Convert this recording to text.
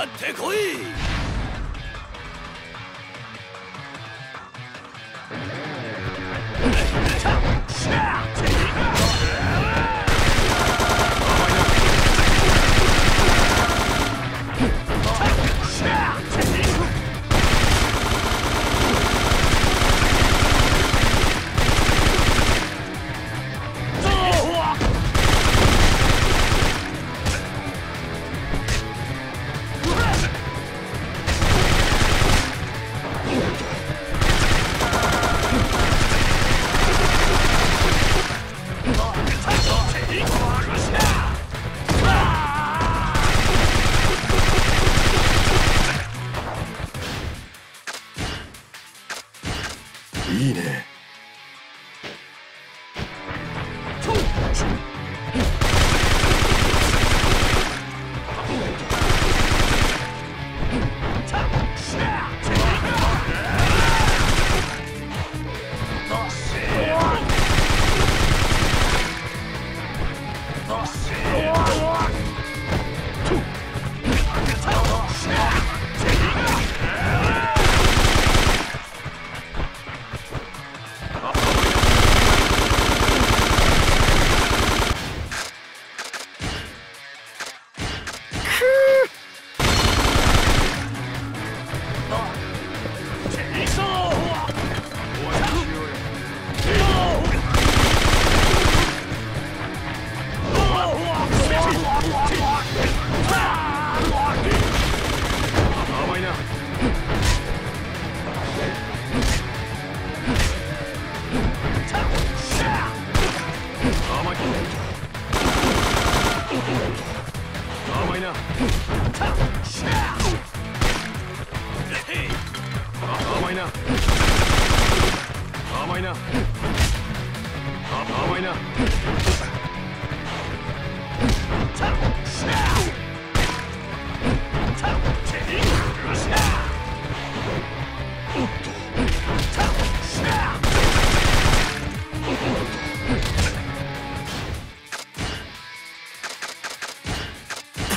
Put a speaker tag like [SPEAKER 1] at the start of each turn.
[SPEAKER 1] かってこい！
[SPEAKER 2] 甘いな甘い